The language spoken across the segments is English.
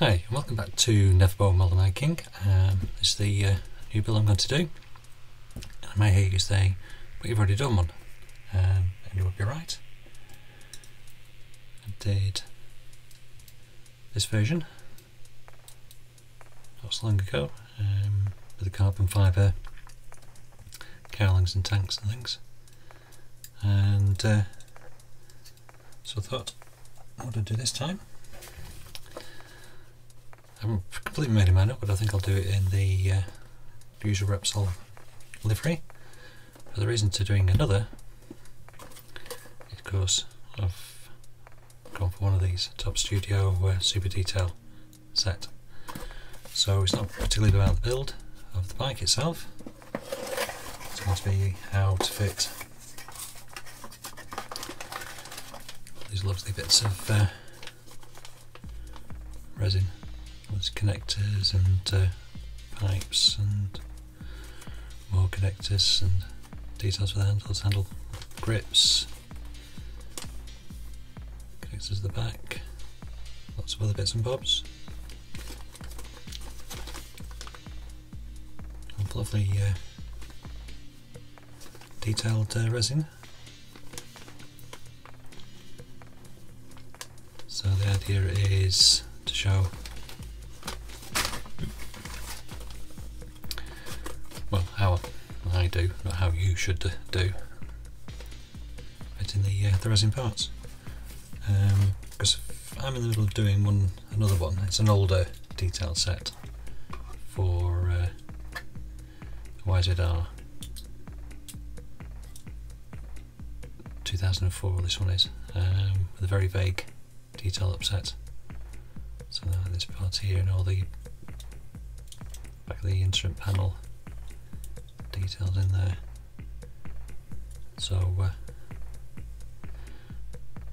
Hi, and welcome back to Nevbo Model Making. Um, this is the uh, new build I'm going to do. And I may hear you say, but you've already done one. Um, and you would be right. I did this version not so long ago um, with the carbon fibre cowlings and tanks and things. And uh, so I thought, what would I do this time? I haven't completely made a mind up, but I think I'll do it in the uh, usual Repsol livery. For the reason to doing another is because I've gone for one of these Top Studio uh, Super Detail set. So it's not particularly about the build of the bike itself. It's going to be how to fit these lovely bits of uh, resin there's connectors and uh, pipes and more connectors and details for the handles, handle grips, connectors at the back, lots of other bits and bobs. Lovely uh, detailed uh, resin. So the idea is to show Do, not how you should do, fitting the uh, the resin parts. Because um, I'm in the middle of doing one, another one. It's an older detailed set for uh, YZR 2004. This one is um, with a very vague detail-up set. So this part here and all the back of the instrument panel details in there. So uh,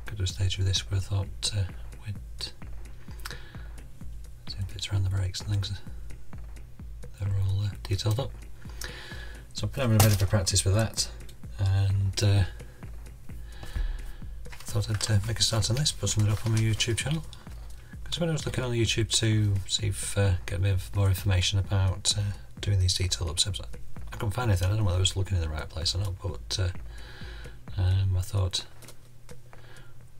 got to a stage with this where I thought uh, we'd see bits around the brakes and things. They're all uh, detailed up. So I've been having a bit of a practice with that, and uh, thought I'd uh, make a start on this, put something up on my YouTube channel. Because when I was looking on YouTube to see if uh, get a bit more information about uh, doing these detail-up sets, I couldn't find anything. I don't know whether I was looking in the right place or not, but uh, um, I thought,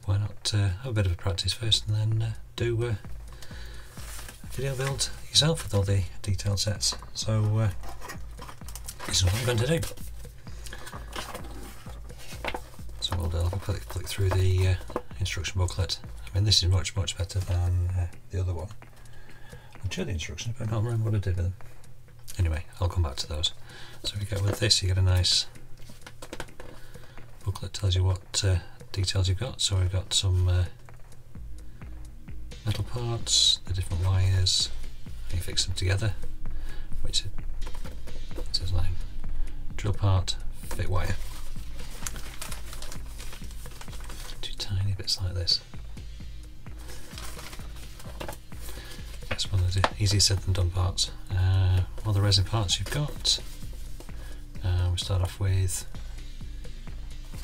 why not uh, have a bit of a practice first and then uh, do uh, a video build yourself with all the detailed sets. So uh, this is what I'm going to do. So we'll a click, click through the uh, instruction booklet. I mean, this is much, much better than the other one. I'm sure the instructions, but I can't remember what I did with them. Anyway, I'll come back to those. So we go with this, you get a nice booklet tells you what uh, details you've got. So we've got some uh, metal parts, the different wires, you fix them together, which says like drill part, fit wire. Two tiny bits like this. That's one of the easier said than done parts. Uh, all the resin parts you've got. Uh, we start off with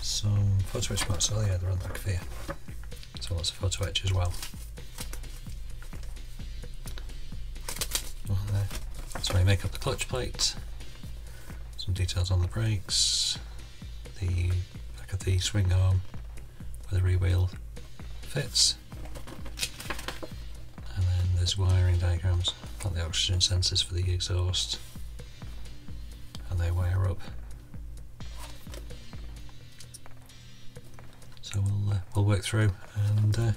some photo etch parts. Oh yeah, they're on the back of here. So lots of photo etch as well. there. So we make up the clutch plate. Some details on the brakes. The back of the swing arm where the rear wheel fits. And then there's wiring diagrams, the oxygen sensors for the exhaust and they wire up. So we'll uh, we'll work through and uh,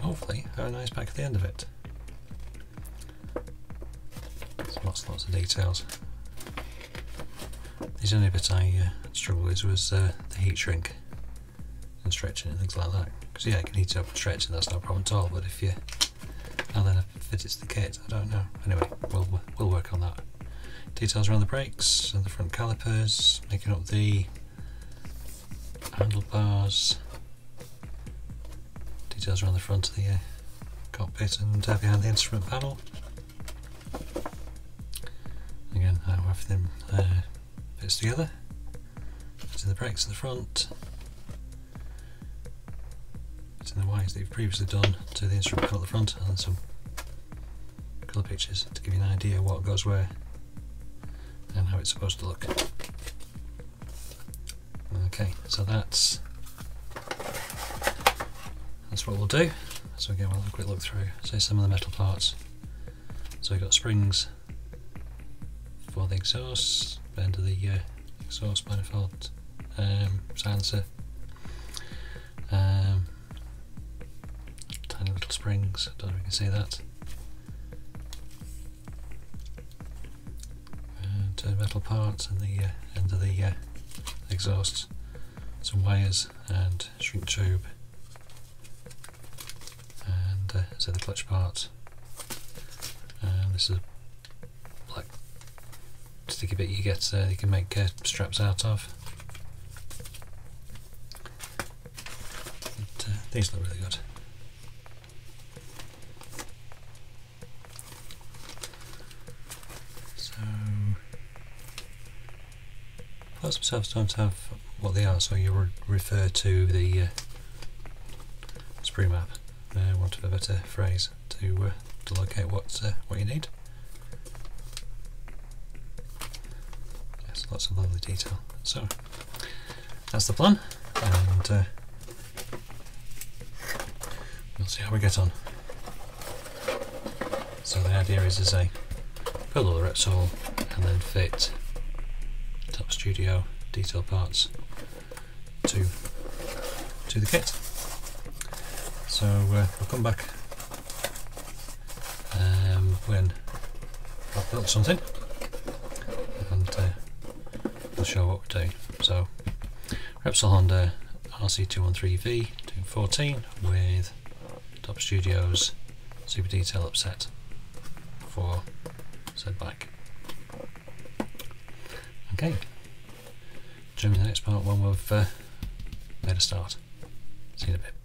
hopefully have a nice back at the end of it. Lots lots of details. The only bit I uh, struggled with was uh, the heat shrink and stretching and things like that. Because yeah, you can heat up and stretch and that's no problem at all. But if you then to the kit, I don't know. Anyway, we'll we'll work on that details around the brakes and the front calipers, making up the handlebars, details around the front of the uh, cockpit and uh, behind the instrument panel. Again, how everything uh, fits together. Fitting the brakes at the front, fitting the wires that you've previously done to the instrument panel at the front, and some colour pictures to give you an idea what goes where and how it's supposed to look. Okay, so that's that's what we'll do. So again, we'll have a quick look through, say some of the metal parts. So we've got springs for the exhaust, end of the uh, exhaust manifold, um, silencer, um, little springs, I don't know if you can see that. And uh, metal parts and the uh, end of the uh, exhaust, some wires and shrink tube, and uh, so the clutch part. And this is a black sticky bit you get, uh, you can make uh, straps out of. Uh, these look really good. So, themselves don't have what they are, so you re refer to the uh, sprue map, uh, want of a better phrase, to uh, to locate what uh, what you need. Yes, lots of lovely detail. So that's the plan, and uh, we'll see how we get on. So the idea is, is a build all the Repsol and then fit Top Studio detail parts to to the kit. So uh, we'll come back um, when I've built something and uh, we'll show what we're doing. So Repsol Honda RC213V 214 with Top Studios Super Detail-up Set for said bike. Okay, in the next part when we've uh, made a start. See you in a bit.